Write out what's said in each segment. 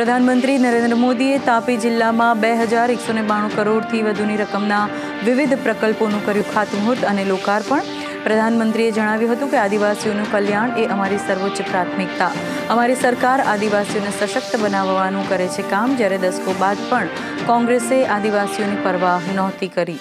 પ્રધાનમંત્રી નરેન્દ્ર મોદીએ તાપી જિલ્લામાં બે હજાર એકસો ને બાણું કરોડથી વધુની રકમના વિવિધ પ્રકલ્પોનું કર્યું ખાતમુહૂર્ત અને લોકાર્પણ. પ્રધાનમંત્રીએ જણાવ્યું હતું કે આદિવાસીઓનું કલ્યાણ એ અમારી સર્વોચ્ચ પ્રાથમિકતા. અમારી સરકાર આદિવાસીઓને સશક્ત બનાવવાનું કરે છે કામ, જ્યારે દસકો બાદ પણ કોંગ્રેસે આદિવાસીઓની પરવાહ નહોતી કરી.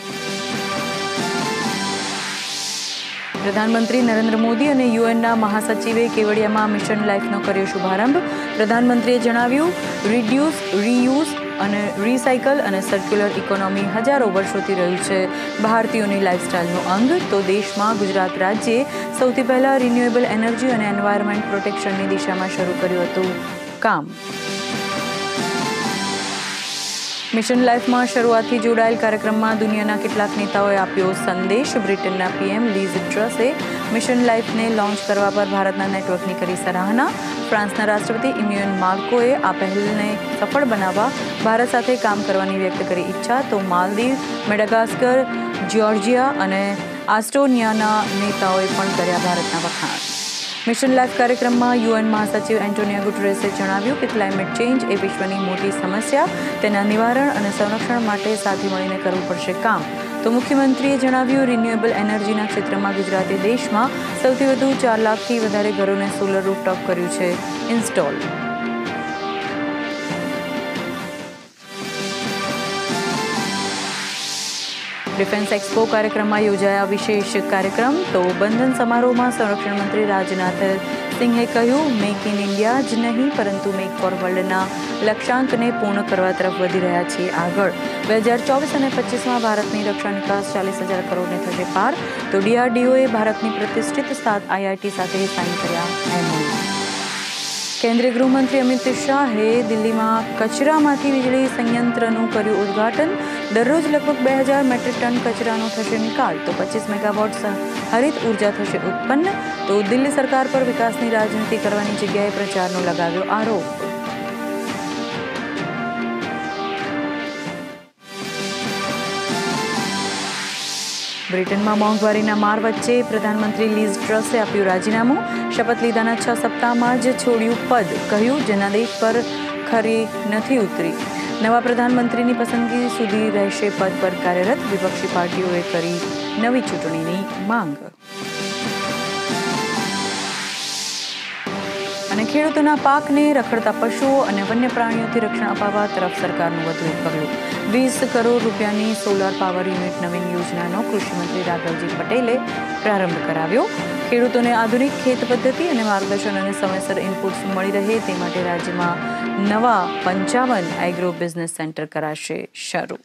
પ્રધાનમંત્રી નરેન્દ્ર મોદી અને યુએનના મહાસચિવે કેવડિયામાં મિશન લાઈફનો કર્યો શુભારંભ. પ્રધાનમંત્રીએ જણાવ્યું રિડ્યુસ રીયુઝ અને રિસાયકલ અને સર્ક્યુલર ઇકોનોમી હજારો વર્ષોથી રહ્યું છે. ભારતીયોની લાઇફસ્ટાઇલનું અંગ. તો દેશમાં ગુજરાત રાજ્યે સૌથી પહેલાં રિન્યુએબલ એનર્જી અને એન્વાયરમેન્ટ પ્રોટેક્શનની દિશામાં શરૂ કર્યું હતું. કામ મિશન લાઈફમાં શરૂઆતથી જોડાયેલ કાર્યક્રમમાં દુનિયાના કેટલાક નેતાઓએ આપ્યો સંદેશ. બ્રિટનના પીએમ લીઝ ટ્રસે મિશન લાઈફને લોન્ચ કરવા પર ભારતના નેટવર્કની કરી સરાહના. ફ્રાન્સના રાષ્ટ્રપતિ ઇમ્યુન માર્કોએ આ પહેલને સફળ બનાવવા, ભારત સાથે કામ કરવાની વ્યક્ત કરી ઈચ્છા. તો માલદીવ, મેડાગાસ્કર, જ્યોર્જિયા અને આસ્ટોનિયાના નેતાઓએ પણ કર્યા ભારતના વખાણ. મિશન લાઈફ કાર્યક્રમમાં યુએન મહાસચિવ એન્ટોનિયા ગુટરેસે જણાવ્યું કે ક્લાઇમેટ ચેન્જ એ વિશ્વની મોટી સમસ્યા, તેના નિવારણ અને સંરક્ષણ માટે સાથે મળીને કરવું પડશે કામ. તો મુખ્યમંત્રીએ જણાવ્યું, રિન્યુએબલ એનર્જીના ક્ષેત્રમાં ગુજરાતે દેશમાં સૌથી વધુ ચાર લાખથી વધારે ઘરોને સોલર રૂફટોપ કર્યું છે. ઇન્સ્ટોલ ડિફેન્સ એક્સપો કાર્યક્રમમાં યોજાયા વિશેષ કાર્યક્રમ. તો બંધન સમારોહમાં સંરક્ષણ મંત્રી રાજનાથ સિંહે કહ્યું મેક ઇન ઇન્ડિયા જ નહીં, પરંતુ મેક ફોર વર્લ્ડના લક્ષ્યાંકને પૂર્ણ કરવા તરફ વધી રહ્યા છીએ આગળ. બે હજાર ચોવીસ અને પચીસમાં ભારતની રક્ષા નિકાસ ચાલીસ હજાર કરોડને થશે પાર. તો ડીઆરડીઓએ ભારતની પ્રતિષ્ઠિત સાત આઈઆઈટી સાથે સાઇન કર્યા. એમઓયુ કેન્દ્રીય ગૃહમંત્રી અમિત શાહે દિલ્હીમાં કચરામાંથી વીજળી સંયંત્રનું કર્યું ઉદ્ઘાટન. દરરોજ લગભગ બે હજાર મેટ્રિક ટન કચરાનો થશે નિકાલ. તો પચીસ મેગાવોટ હરિત ઊર્જા થશે ઉત્પન્ન. તો દિલ્હી સરકાર પર વિકાસની રાજનીતિ કરવાની જગ્યાએ પ્રચારનો લગાવ્યો આરોપ. બ્રિટનમાં મોંઘવારીના માર વચ્ચે પ્રધાનમંત્રી લીઝ ટ્રસે આપ્યું રાજીનામું. શપથ લીધાના છ સપ્તાહમાં જ છોડ્યું પદ. કહ્યું, જનાદેશ પર ખરી નથી ઉતરી. નવા પ્રધાનમંત્રીની પસંદગી સુધી રહેશે પદ પર કાર્યરત વિપક્ષી પાર્ટીઓએ કરી નવી ચૂંટણીની માંગ. અને ખેડૂતોના પાકને રખડતા પશુઓ અને વન્ય પ્રાણીઓથી રક્ષણ અપાવવા તરફ સરકારનું વધુ એક પગલું. વીસ કરોડ રૂપિયાની સોલાર પાવર યુનિટ નવીન યોજનાનો કૃષિમંત્રી રાઘવજી પટેલે પ્રારંભ કરાવ્યો. ખેડૂતોને આધુનિક ખેત પદ્ધતિ અને માર્ગદર્શન અને સમયસર ઇનપુટ્સ મળી રહે તે માટે રાજ્યમાં નવા પંચાવન એગ્રો બિઝનેસ સેન્ટર કરાશે શરૂ.